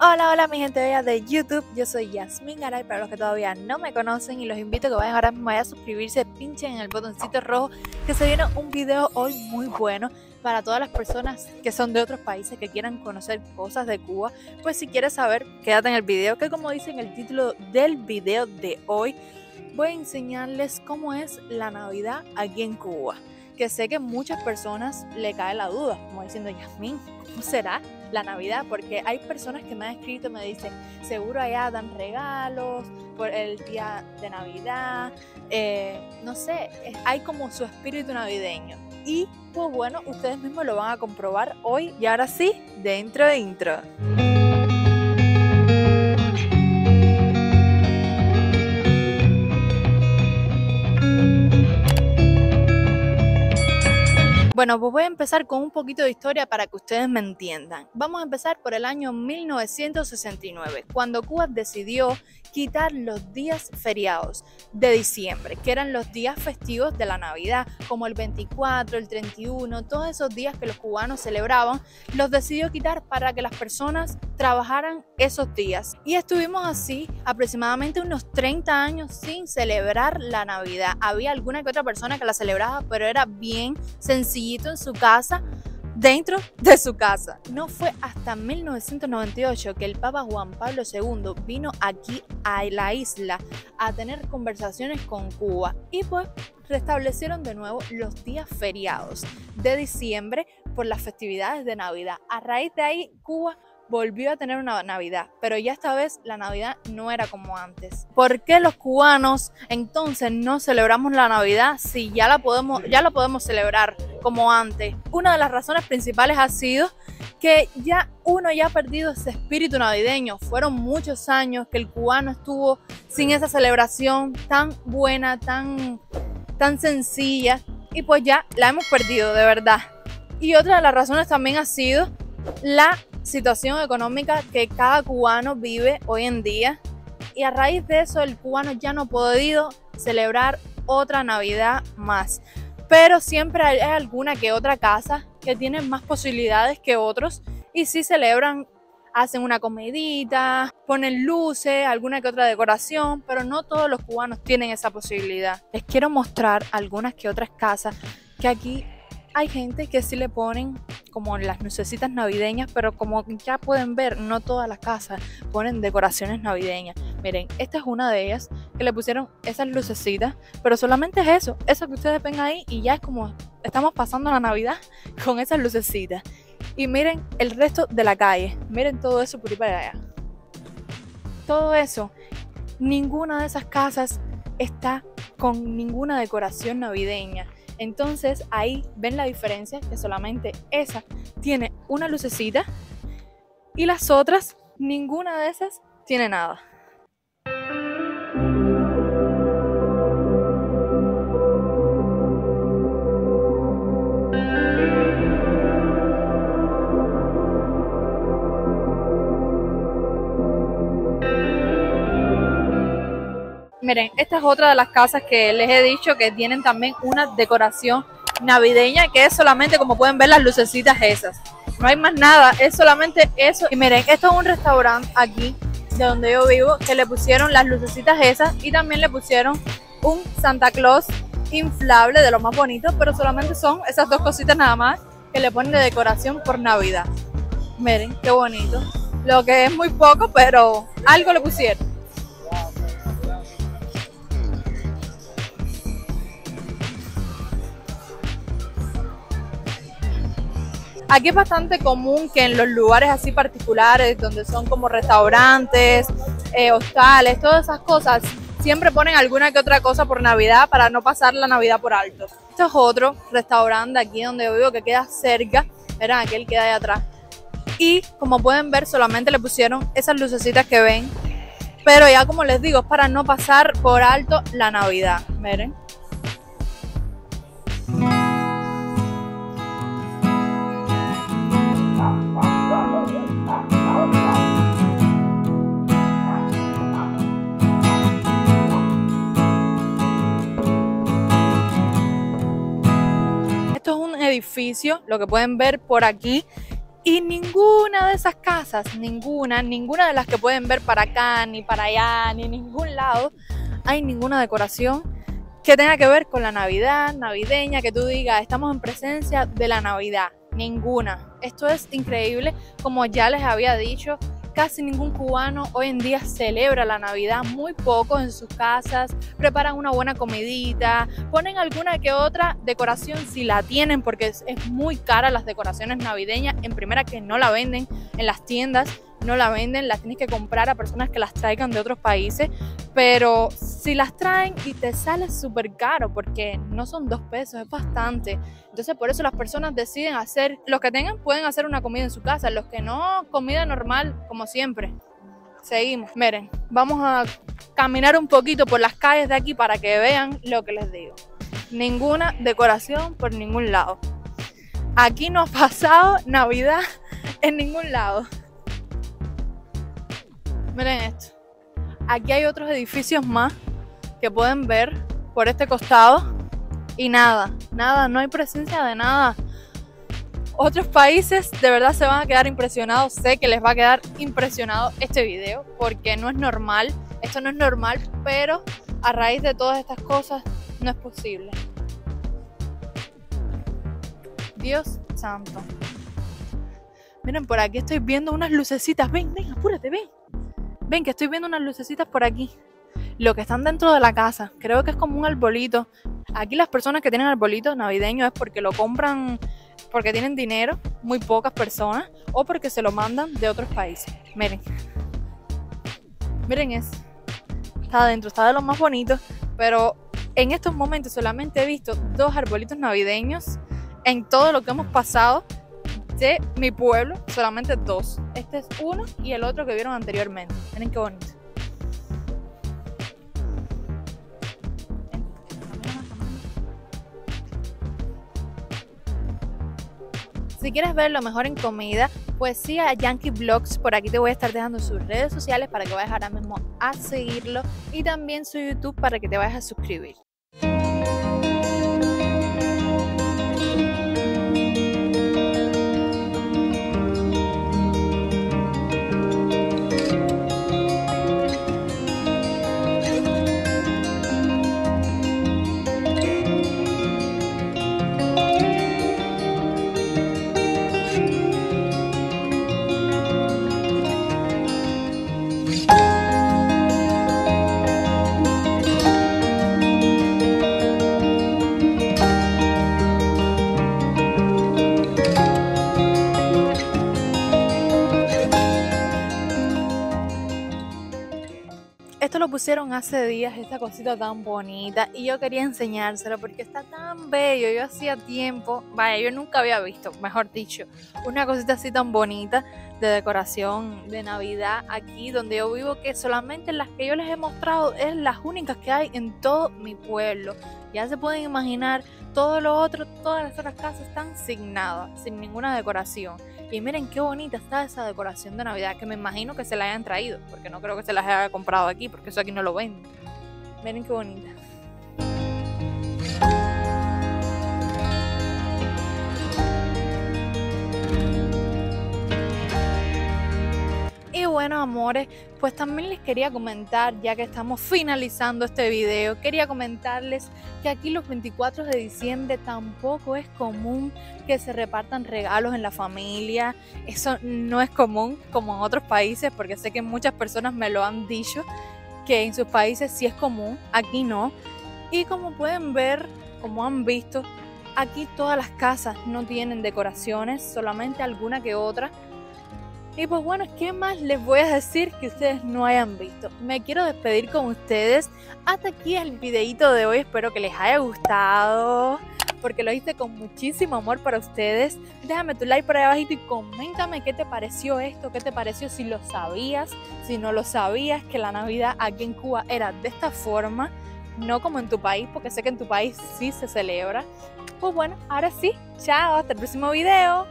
Hola, hola mi gente bella de YouTube, yo soy Yasmin Garay, para los que todavía no me conocen y los invito a que vayan ahora mismo a suscribirse, pinchen en el botoncito rojo que se viene un video hoy muy bueno para todas las personas que son de otros países que quieran conocer cosas de Cuba, pues si quieres saber, quédate en el video que como dice en el título del video de hoy, voy a enseñarles cómo es la Navidad aquí en Cuba que sé que muchas personas le cae la duda, como diciendo, Yasmin, ¿cómo será la Navidad? Porque hay personas que me han escrito me dicen, seguro allá dan regalos por el día de Navidad, eh, no sé, hay como su espíritu navideño. Y pues bueno, ustedes mismos lo van a comprobar hoy y ahora sí, dentro de intro. Bueno, pues voy a empezar con un poquito de historia para que ustedes me entiendan. Vamos a empezar por el año 1969, cuando Cuba decidió quitar los días feriados de diciembre, que eran los días festivos de la Navidad, como el 24, el 31, todos esos días que los cubanos celebraban, los decidió quitar para que las personas trabajaran esos días. Y estuvimos así aproximadamente unos 30 años sin celebrar la Navidad. Había alguna que otra persona que la celebraba, pero era bien sencillito en su casa dentro de su casa. No fue hasta 1998 que el Papa Juan Pablo II vino aquí a la isla a tener conversaciones con Cuba y pues restablecieron de nuevo los días feriados de diciembre por las festividades de Navidad. A raíz de ahí, Cuba volvió a tener una Navidad, pero ya esta vez la Navidad no era como antes. ¿Por qué los cubanos entonces no celebramos la Navidad si ya la podemos ya la podemos celebrar como antes? Una de las razones principales ha sido que ya uno ya ha perdido ese espíritu navideño. Fueron muchos años que el cubano estuvo sin esa celebración tan buena, tan tan sencilla y pues ya la hemos perdido de verdad. Y otra de las razones también ha sido la situación económica que cada cubano vive hoy en día y a raíz de eso el cubano ya no ha podido celebrar otra Navidad más. Pero siempre hay alguna que otra casa que tiene más posibilidades que otros y si celebran, hacen una comidita, ponen luces, alguna que otra decoración, pero no todos los cubanos tienen esa posibilidad. Les quiero mostrar algunas que otras casas que aquí hay gente que sí le ponen como las lucecitas navideñas, pero como ya pueden ver, no todas las casas ponen decoraciones navideñas. Miren, esta es una de ellas que le pusieron esas lucecitas, pero solamente es eso, eso que ustedes ven ahí y ya es como estamos pasando la Navidad con esas lucecitas. Y miren el resto de la calle, miren todo eso por ahí para allá. Todo eso, ninguna de esas casas está con ninguna decoración navideña. Entonces ahí ven la diferencia que solamente esa tiene una lucecita y las otras, ninguna de esas tiene nada. Miren, esta es otra de las casas que les he dicho que tienen también una decoración navideña que es solamente como pueden ver las lucecitas esas. No hay más nada, es solamente eso. Y miren, esto es un restaurante aquí de donde yo vivo que le pusieron las lucecitas esas y también le pusieron un Santa Claus inflable de lo más bonito, pero solamente son esas dos cositas nada más que le ponen de decoración por Navidad. Miren, qué bonito. Lo que es muy poco, pero algo le pusieron. Aquí es bastante común que en los lugares así particulares, donde son como restaurantes, eh, hostales, todas esas cosas, siempre ponen alguna que otra cosa por Navidad para no pasar la Navidad por alto. Este es otro restaurante aquí donde yo vivo que queda cerca, verán aquel que hay atrás. Y como pueden ver, solamente le pusieron esas lucecitas que ven. Pero ya como les digo, es para no pasar por alto la Navidad. Miren. Lo que pueden ver por aquí, Y ninguna de esas casas, ninguna, ninguna de las que pueden ver para acá, ni para allá, ni ningún lado, hay ninguna decoración que tenga que ver con la Navidad, navideña, que tú digas, estamos en presencia de la Navidad. Ninguna. Esto es increíble. Como ya les había dicho, casi ningún cubano hoy en día celebra la Navidad, muy poco en sus casas, preparan una buena comidita, ponen alguna que otra decoración si la tienen, porque es, muy cara las decoraciones navideñas, en primera que no la venden en las tiendas, no la venden, las tienes que comprar a personas que las traigan de otros países, pero si las traen y te sale súper caro, porque no son dos pesos, es bastante. Entonces por eso las personas deciden hacer, los que tengan pueden hacer una comida en su casa, los que no, comida normal, como siempre. Seguimos. Miren, vamos a caminar un poquito por las calles de aquí para que vean lo que les digo. Ninguna decoración por ningún lado. Aquí no ha pasado Navidad en ningún lado. Miren esto. Aquí hay otros edificios más que pueden ver por este costado. Y nada, nada, no hay presencia de nada. Otros países de verdad se van a quedar impresionados. Sé que les va a quedar impresionado este video porque no es normal. Esto no es normal, pero a raíz de todas estas cosas no es posible. Dios santo. Miren, por aquí estoy viendo unas lucecitas. Ven, ven, apúrate, ven. Ven que estoy viendo unas lucecitas por aquí. Lo que están dentro de la casa. Creo que es como un arbolito. Aquí las personas que tienen arbolitos navideños es porque lo compran porque tienen dinero, muy pocas personas, o porque se lo mandan de otros países. Miren. Miren eso. Está adentro, está de los más bonitos, pero en estos momentos solamente he visto dos arbolitos navideños en todo lo que hemos pasado de mi pueblo, solamente dos. Este es uno y el otro que vieron anteriormente. Miren qué bonito. Si quieres ver lo mejor en comida, pues sí a Yankee Vlogs. Por aquí te voy a estar dejando sus redes sociales para que vayas ahora mismo a seguirlo y también su YouTube para que te vayas a suscribir. Esto lo pusieron hace días, esta cosita tan bonita, y yo quería enseñárselo porque está tan bello. Yo hacía tiempo, vaya, yo nunca había visto, mejor dicho, una cosita así tan bonita de decoración de Navidad aquí donde yo vivo, que solamente las que yo les he mostrado es las únicas que hay en todo mi pueblo. Ya se pueden imaginar, todo lo otro, todas las otras casas están sin nada, sin ninguna decoración. Y miren qué bonita está esa decoración de Navidad, que me imagino que se la hayan traído, porque no creo que se las haya comprado aquí, porque eso aquí no lo ven. Miren qué bonita. Amores, pues también les quería comentar, ya que estamos finalizando este video, quería comentarles que aquí los 24 de diciembre tampoco es común que se repartan regalos en la familia. Eso no es común como en otros países, porque sé que muchas personas me lo han dicho, que en sus países sí es común, aquí no. Y como pueden ver, como han visto, aquí todas las casas no tienen decoraciones, solamente alguna que otra y pues bueno, ¿qué más les voy a decir que ustedes no hayan visto? Me quiero despedir con ustedes. Hasta aquí el videito de hoy. Espero que les haya gustado. Porque lo hice con muchísimo amor para ustedes. Déjame tu like por ahí abajito y coméntame qué te pareció esto, qué te pareció si lo sabías, si no lo sabías, que la Navidad aquí en Cuba era de esta forma, no como en tu país, porque sé que en tu país sí se celebra. Pues bueno, ahora sí, chao, hasta el próximo video.